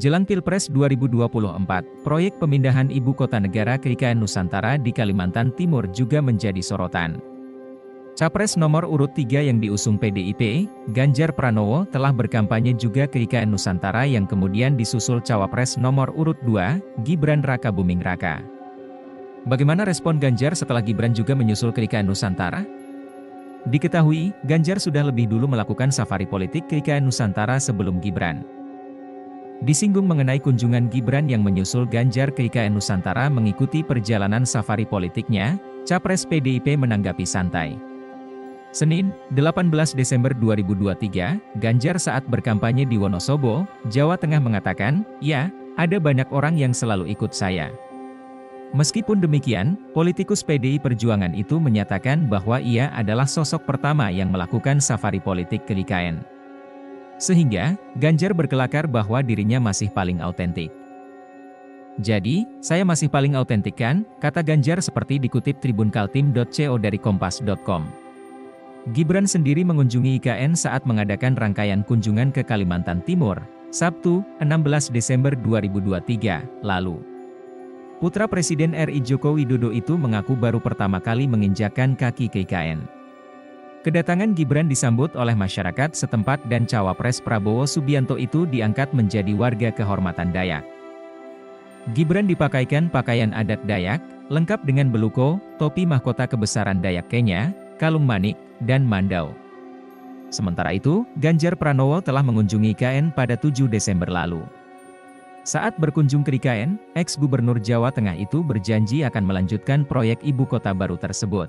Jelang Pilpres 2024, proyek pemindahan ibu kota negara ke IKN Nusantara di Kalimantan Timur juga menjadi sorotan. Capres nomor urut 3 yang diusung PDIP, Ganjar Pranowo telah berkampanye juga ke IKN Nusantara yang kemudian disusul Cawapres nomor urut 2, Gibran Raka Buming Raka. Bagaimana respon Ganjar setelah Gibran juga menyusul ke IKN Nusantara? Diketahui, Ganjar sudah lebih dulu melakukan safari politik ke IKN Nusantara sebelum Gibran. Disinggung mengenai kunjungan Gibran yang menyusul Ganjar ke IKN Nusantara mengikuti perjalanan safari politiknya, Capres PDIP menanggapi santai. Senin, 18 Desember 2023, Ganjar saat berkampanye di Wonosobo, Jawa Tengah mengatakan, ya, ada banyak orang yang selalu ikut saya. Meskipun demikian, politikus PDI Perjuangan itu menyatakan bahwa ia adalah sosok pertama yang melakukan safari politik ke IKN. Sehingga, Ganjar berkelakar bahwa dirinya masih paling autentik. Jadi, saya masih paling autentik kan, kata Ganjar seperti dikutip tribunkaltim.co dari kompas.com. Gibran sendiri mengunjungi IKN saat mengadakan rangkaian kunjungan ke Kalimantan Timur, Sabtu, 16 Desember 2023, lalu. Putra Presiden RI Joko Widodo itu mengaku baru pertama kali menginjakan kaki ke IKN. Kedatangan Gibran disambut oleh masyarakat setempat dan cawapres Prabowo Subianto itu diangkat menjadi warga kehormatan Dayak. Gibran dipakaikan pakaian adat Dayak, lengkap dengan beluko, topi mahkota kebesaran Dayak Kenya, kalung manik, dan mandau. Sementara itu, Ganjar Pranowo telah mengunjungi KN pada 7 Desember lalu. Saat berkunjung ke IKN, ex-gubernur Jawa Tengah itu berjanji akan melanjutkan proyek ibu kota baru tersebut.